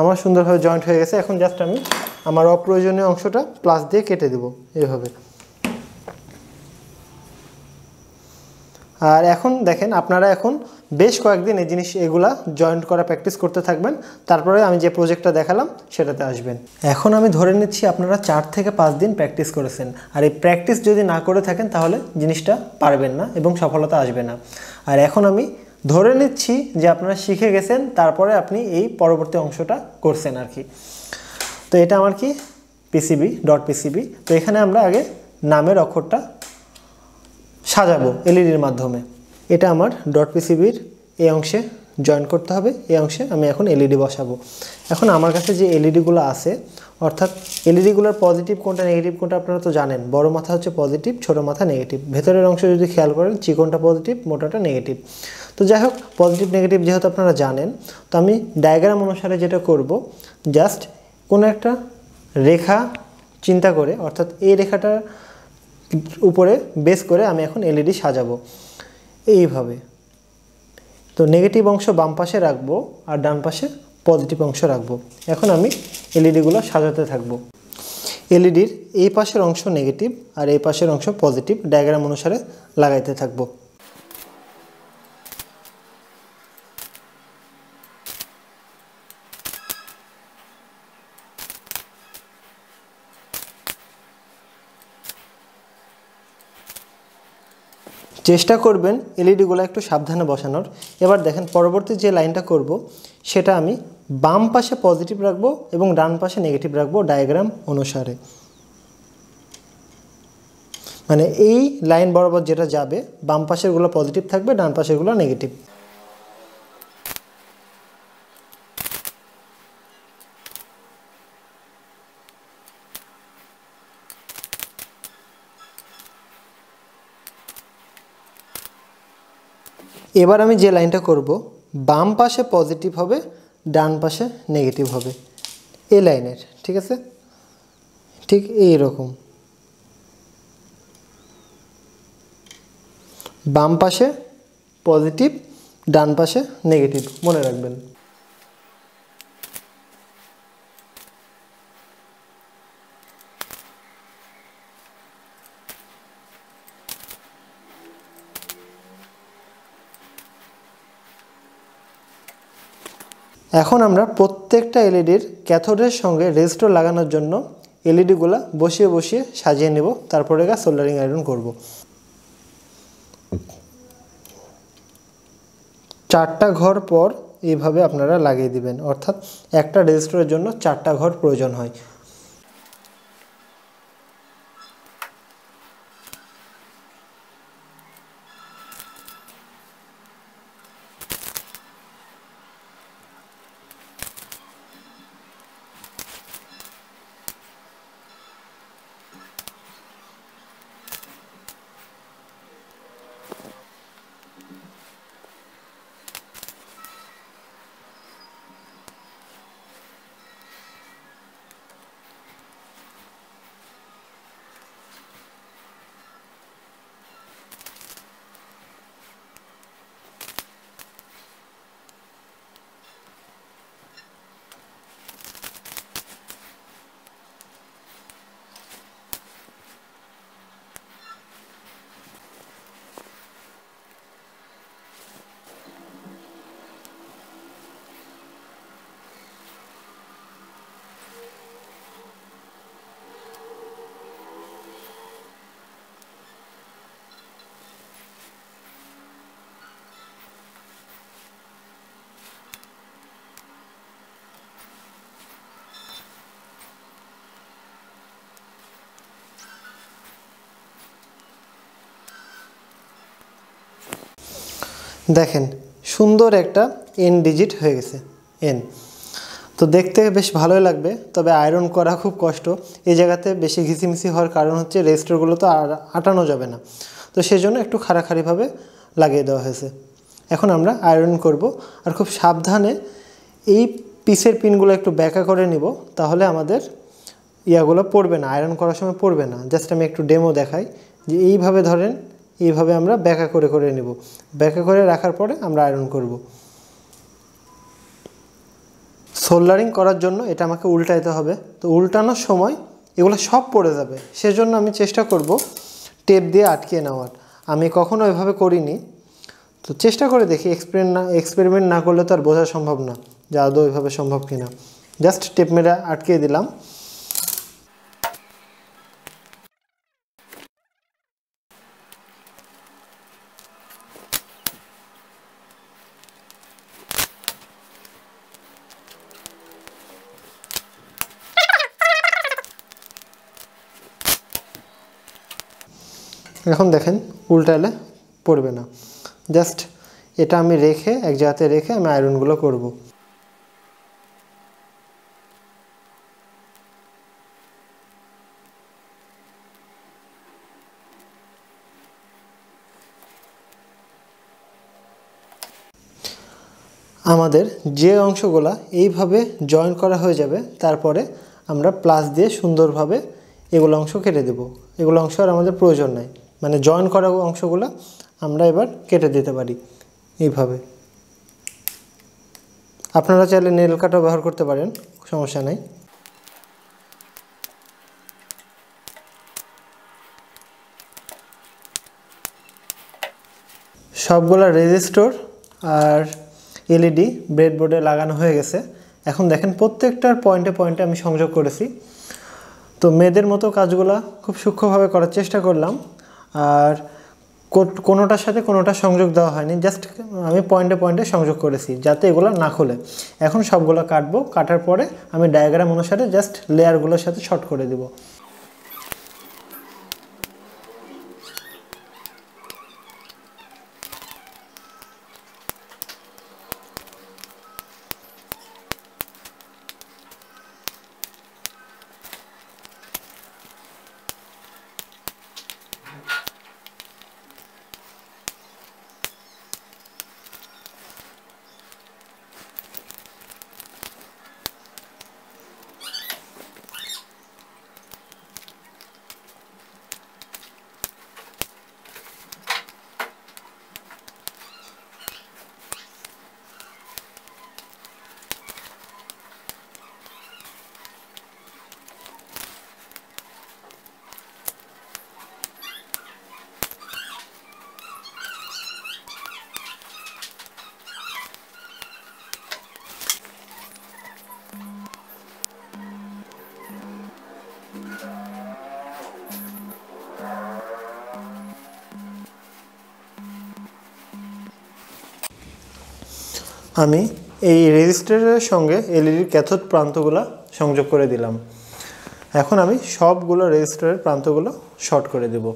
আমার সুন্দরভাবে জয়েন্ট হয়ে গেছে। এখন জাস্ট আমি আমার অপ্রয়োজনীয় অংশটা প্লাস দিয়ে কেটে দেবো এইভাবে। আর এখন দেখেন, আপনারা এখন বেশ কয়েকদিন এই জিনিস, এগুলা জয়েন্ট করা প্র্যাকটিস করতে থাকবেন। তারপরে আমি যে প্রজেক্টটা দেখালাম, সেটাতে আসবেন। এখন আমি ধরে নিচ্ছি, আপনারা চার থেকে পাঁচ দিন প্র্যাকটিস করেছেন। আর এই প্র্যাকটিস যদি না করে থাকেন, তাহলে জিনিসটা পারবেন না এবং সফলতা আসবে না। আর এখন আমি ধরে নিচ্ছি যে আপনারা শিখে গেছেন, তারপরে আপনি এই পরবর্তী অংশটা করছেন আর কি। তো এটা আমার কি? পিসিবি ডট পিসিবি তো এখানে আমরা আগে নামের অক্ষরটা সাজাবো এলইডির মাধ্যমে। এটা আমার ডট পিসিবির এই অংশে জয়েন করতে হবে। এই অংশে আমি এখন এলইডি বসাবো। এখন আমার কাছে যে এলইডিগুলো আছে, অর্থাৎ এলইডিগুলোর পজিটিভ কোনটা নেগেটিভ কোনটা আপনারা তো জানেন। বড় মাথা হচ্ছে পজিটিভ ছোট মাথা নেগেটিভ ভেতরের অংশ যদি খেয়াল করেন, চিকনটা পজিটিভ মোটাটা নেগেটিভ তো যাই হোক পজিটিভ নেগেটিভ যেহেতু আপনারা জানেন, তো আমি ডায়াগ্রাম অনুসারে যেটা করব জাস্ট কোনো একটা রেখা চিন্তা করে, অর্থাৎ এই রেখাটার উপরে বেস করে আমি এখন এলইডি সাজাবো। এইভাবে। তো নেগেটিভ অংশ বাম পাশে রাখব আর ডান পাশে পজিটিভ অংশ রাখব। এখন আমি এলইডিগুলো সাজাতে থাকব। এলইডির এই পাশের অংশ নেগেটিভ আর এই পাশের অংশ পজিটিভ ডায়াগ্রাম অনুসারে লাগাইতে থাকব। চেষ্টা করবেন এলইডিগুলো একটু সাবধানে বসানোর। এবার দেখেন পরবর্তী যে লাইনটা করব, সেটা আমি বাম পাশে পজিটিভ রাখব এবং ডান পাশে নেগেটিভ রাখব ডায়াগ্রাম অনুসারে। মানে এই লাইন বরাবর যেটা যাবে, বাম পাশেরগুলো পজিটিভ থাকবে, ডান পাশেরগুলো নেগেটিভ এবার আমি যে লাইনটা করব, বাম পাশে পজিটিভ হবে, ডান পাশে নেগেটিভ হবে। এ লাইনের, ঠিক আছে? ঠিক এই রকম। বাম পাশে পজিটিভ ডান পাশে নেগেটিভ মনে রাখবেন। এখন আমরা প্রত্যেকটা এলইডির ক্যাথোডের সঙ্গে রেজিস্টর লাগানোর জন্য এলইডিগুলো বসিয়ে বসিয়ে সাজিয়ে নেব। তারপরে গা সোল্ডারিং আয়রন করব। চারটা ঘর পর এইভাবে আপনারা লাগিয়ে দিবেন। অর্থাৎ একটা রেজিস্টরের জন্য চারটা ঘর প্রয়োজন হয়। দেখেন, সুন্দর একটা এন ডিজিট হয়ে গেছে এন তো দেখতে বেশ ভালোই লাগবে, তবে আয়রন করা খুব কষ্ট। এই জায়গাতে বেশি ঘিসিমিসি হওয়ার কারণ হচ্ছে রেজিস্টারগুলো তো আর আটানো যাবে না। তো সেই জন্য একটু খাড়াখাড়িভাবে লাগিয়ে দেওয়া হয়েছে। এখন আমরা আয়রন করব, আর খুব সাবধানে এই পিসের পিনগুলো একটু ব্যাকা করে নিব, তাহলে আমাদের ইয়াগুলো পড়বে না আয়রন করার সময় পড়বে না। জাস্ট আমি একটু ডেমো দেখাই, যে এইভাবে ধরেন এইভাবে আমরা ব্যাকা করে করে নেব। ব্যাকা করে রাখার পরে আমরা আয়রন করব। সোল্ডারিং করার জন্য এটা আমাকে উল্টাইতে হবে। তো উল্টানোর সময় এগুলো সব পড়ে যাবে। সেজন্য আমি চেষ্টা করব টেপ দিয়ে আটকিয়ে নেওয়ার। আমি কখনো এভাবে করিনি। তো চেষ্টা করে দেখি এক্সপেরিমেন্ট না এক্সপেরিমেন্ট না করলে তো আর বোঝা সম্ভব না যে আদৌ এভাবে সম্ভব কিনা। জাস্ট টেপ মেরে আটকিয়ে দিলাম। এখন দেখেন উল্টালে পড়বে না। জাস্ট এটা আমি রেখে, এক জায়গাতে রেখে আমি আয়রনগুলো করব। আমাদের যে অংশগুলা এইভাবে জয়েন করা হয়ে যাবে, তারপরে আমরা প্লাস দিয়ে সুন্দরভাবে এগুলো অংশ কেটে দেব। এগুলো অংশ আর আমাদের প্রয়োজন নাই। মানে জয়েন করা অংশগুলো আমরা এবার কেটে দিতে পারি এইভাবে। আপনারা চাইলে নেল কাটাও ব্যবহার করতে পারেন, সমস্যা নাই। সবগুলো রেজিস্টর আর এলইডি ব্রেডবোর্ডে লাগানো হয়ে গেছে। এখন দেখেন প্রত্যেকটার পয়েন্টে পয়েন্টে আমি সংযোগ করেছি। তো মেয়েদের মতো কাজগুলো খুব সূক্ষ্মভাবে করার চেষ্টা করলাম। আর কোনোটার সাথে কোনোটা সংযোগ দেওয়া হয়নি জাস্ট আমি পয়েন্টে পয়েন্টে সংযোগ করেছি, যাতে এগুলো না খোলে। এখন সবগুলো কাটবো, কাটার পরে আমি ডায়াগ্রাম অনুসারে জাস্ট লেয়ারগুলোর সাথে শর্ট করে দেবো। আমি এই রেজিস্টারের সঙ্গে এলইডির ক্যাথোড প্রান্তগুলো সংযোগ করে দিলাম। এখন আমি সবগুলো রেজিস্টারের প্রান্তগুলো শর্ট করে দেব।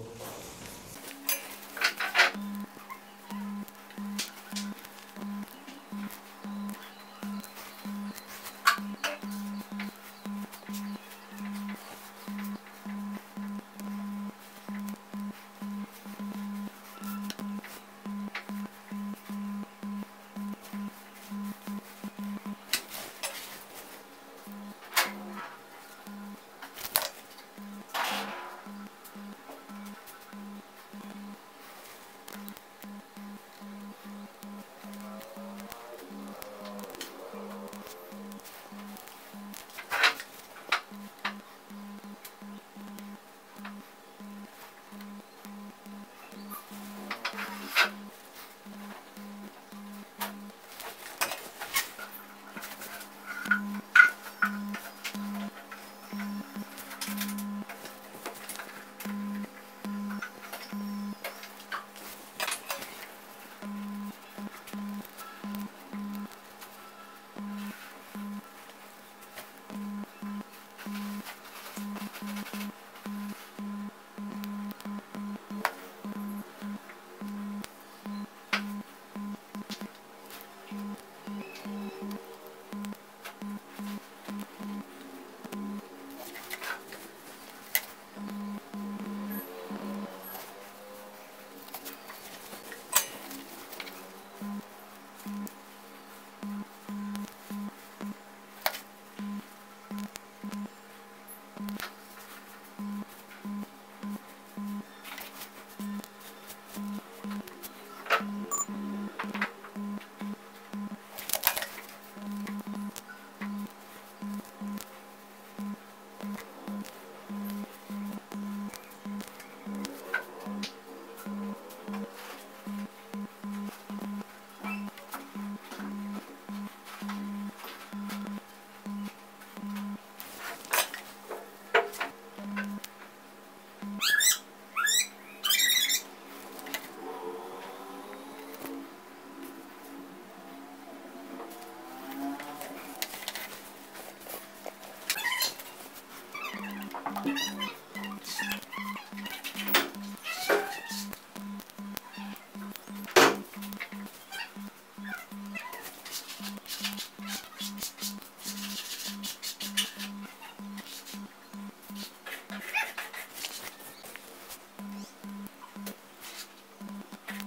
うん。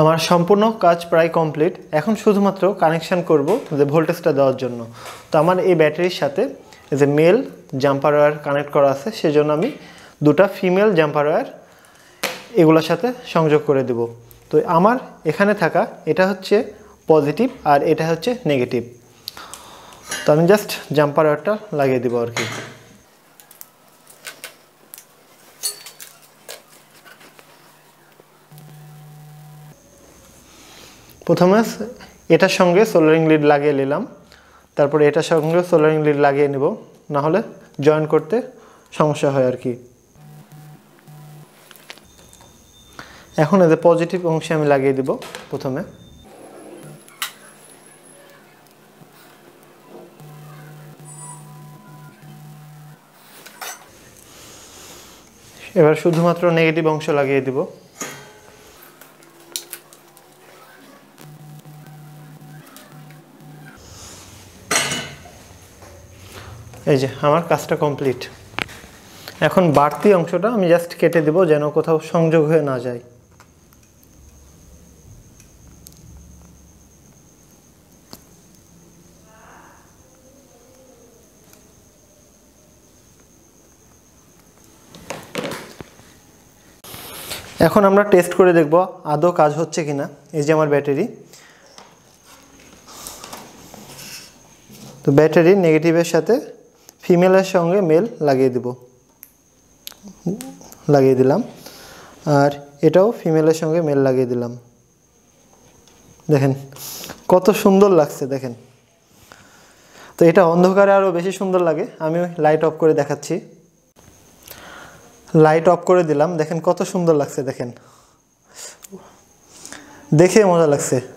আমার সম্পূর্ণ কাজ প্রায় কমপ্লিট এখন শুধুমাত্র কানেকশান করব যে ভোল্টেজটা দেওয়ার জন্য। তো আমার এই ব্যাটারির সাথে যে মেল জাম্পার ওয়্যার কানেক্ট করা আছে, সেজন্য আমি দুটা ফিমেল জাম্পার ওয়্যার এগুলোর সাথে সংযোগ করে দেব। তো আমার এখানে থাকা এটা হচ্ছে পজিটিভ আর এটা হচ্ছে নেগেটিভ তো আমি জাস্ট জাম্পার ওয়্যারটা লাগিয়ে দেবো আর কি। প্রথমে এটার সঙ্গে সোলারিং লিড লাগিয়ে নিলাম। তারপরে এটার সঙ্গে সোলারিং লিড লাগিয়ে নেব। না হলে জয়েন করতে সমস্যা হয় আর কি। এখন এদের পজিটিভ অংশে আমি লাগিয়ে দিব প্রথমে। এবার শুধুমাত্র নেগেটিভ অংশ লাগিয়ে দিব। এই যে, আমার কাজটা কমপ্লিট এখন বাড়তি অংশটা আমি জাস্ট কেটে দেব যেন কোথাও সংযোগ হয়ে না যায়। এখন আমরা টেস্ট করে দেখব আদৌ কাজ হচ্ছে কিনা, এই যে আমার ব্যাটারি। তো ব্যাটারি নেগেটিভের সাথে ফিমেলের সঙ্গে মেল লাগিয়ে দিব। লাগিয়ে দিলাম। আর এটাও ফিমেলের সঙ্গে মেল লাগিয়ে দিলাম। দেখেন, কত সুন্দর লাগছে, দেখেন। তো এটা অন্ধকারে আরও বেশি সুন্দর লাগে। আমি লাইট অফ করে দেখাচ্ছি। লাইট অফ করে দিলাম। দেখেন কত সুন্দর লাগছে, দেখেন। দেখে মজা লাগছে।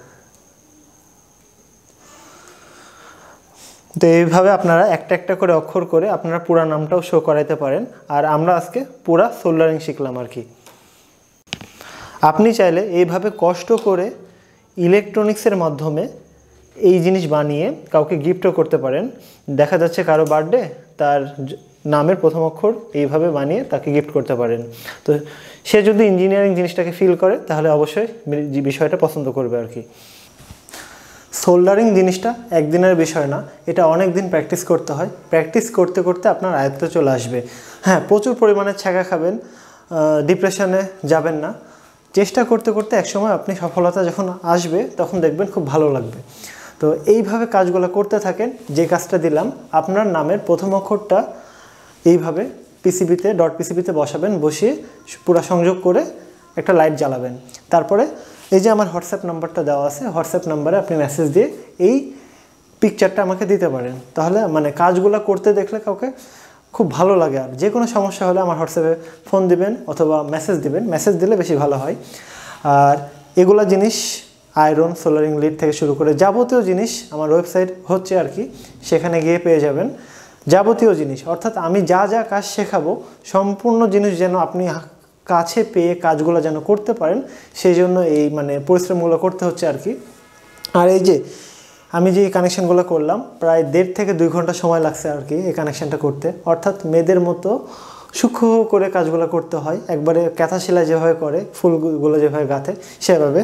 তো এইভাবে আপনারা একটা একটা করে অক্ষর করে আপনারা পুরা নামটাও শো করাইতে পারেন। আর আমরা আজকে পুরা সোল্ডারিং শিখলাম আর কি। আপনি চাইলে এইভাবে কষ্ট করে ইলেকট্রনিক্সের মাধ্যমে এই জিনিস বানিয়ে কাউকে গিফটও করতে পারেন। দেখা যাচ্ছে কারও বার্থডে তার নামের প্রথম অক্ষর এইভাবে বানিয়ে তাকে গিফট করতে পারেন। তো সে যদি ইঞ্জিনিয়ারিং জিনিসটাকে ফিল করে, তাহলে অবশ্যই বিষয়টা পছন্দ করবে আর কি। সোল্ডারিং জিনিসটা একদিনের বিষয় না, এটা অনেক দিন প্র্যাকটিস করতে হয়। প্র্যাকটিস করতে করতে আপনার আয়ত্তে চলে আসবে। হ্যাঁ প্রচুর পরিমাণে ছ্যাঁকা খাবেন ডিপ্রেশনে যাবেন না। চেষ্টা করতে করতে একসময় আপনি সফলতা যখন আসবে, তখন দেখবেন খুব ভালো লাগবে। তো এইভাবে কাজগুলো করতে থাকেন, যে কাজটা দিলাম, আপনার নামের প্রথম অক্ষরটা এইভাবে পিসিবিতে ডট পিসিবিতে বসাবেন, বসিয়ে পুরো সংযোগ করে একটা লাইট জ্বালাবেন। তারপরে এই যে আমার হোয়াটসঅ্যাপ নাম্বারটা দেওয়া আছে হোয়াটসঅ্যাপ নাম্বারে আপনি মেসেজ দিয়ে এই পিকচারটা আমাকে দিতে পারেন। তাহলে মানে কাজগুলো করতে দেখলে কাউকে খুব ভালো লাগে আর। যে কোনো সমস্যা হলে আমার হোয়াটসঅ্যাপে ফোন দিবেন অথবা মেসেজ দিবেন। মেসেজ দিলে বেশি ভালো হয়। আর এগুলা জিনিস আয়রন সোলারিং লিড থেকে শুরু করে যাবতীয় জিনিস আমার ওয়েবসাইট হচ্ছে আর কি, সেখানে গিয়ে পেয়ে যাবেন। যাবতীয় জিনিস, অর্থাৎ আমি যা যা কাজ শেখাবো, সম্পূর্ণ জিনিস যেন আপনি কাছে পেয়ে কাজগুলো যেন করতে পারেন, সেই জন্য এই মানে পরিশ্রমগুলো করতে হচ্ছে আর কি। আর এই যে আমি যে কানেকশনগুলো করলাম, প্রায় দেড় থেকে দুই ঘণ্টা সময় লাগছে আর কি এই কানেকশানটা করতে। অর্থাৎ মেয়েদের মতো সূক্ষ্ম করে কাজগুলো করতে হয়, একবারে ক্যাথা সেলাই যেভাবে করে, ফুলগুলো যেভাবে গাঁথে, সেভাবে।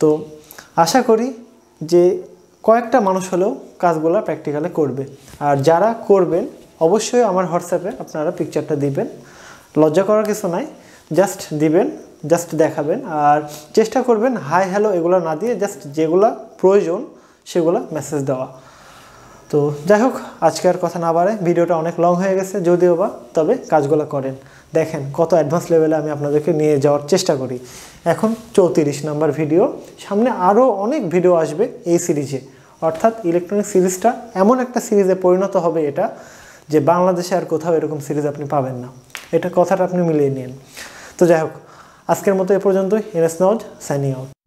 তো আশা করি যে কয়েকটা মানুষ হলেও কাজগুলো প্র্যাকটিক্যালে করবে। আর যারা করবেন, অবশ্যই আমার হোয়াটসঅ্যাপে আপনারা পিকচারটা দিবেন। লজ্জা করার কিছু নাই। জাস্ট দিবেন, জাস্ট দেখাবেন আর চেষ্টা করবেন হাই হ্যালো এগুলো না দিয়ে জাস্ট যেগুলা প্রয়োজন সেগুলো মেসেজ দেওয়া। তো যাই হোক, আজকে আর কথা না বাড়ে ভিডিওটা অনেক লং হয়ে গেছে, যদিও বা তবে কাজগুলো করেন। দেখেন কত অ্যাডভান্স লেভেলে আমি আপনাদেরকে নিয়ে যাওয়ার চেষ্টা করি। এখন চৌত্রিশ নাম্বার ভিডিও সামনে আরও অনেক ভিডিও আসবে এই সিরিজে অর্থাৎ ইলেকট্রনিক সিরিজটা এমন একটা সিরিজে পরিণত হবে এটা যে বাংলাদেশে আর কোথাও এরকম সিরিজ আপনি পাবেন না। এটা কথাটা আপনি মিলিয়ে নিন। তো যাই হোক আজকের মতো এ পর্যন্তই। NS নজ signing out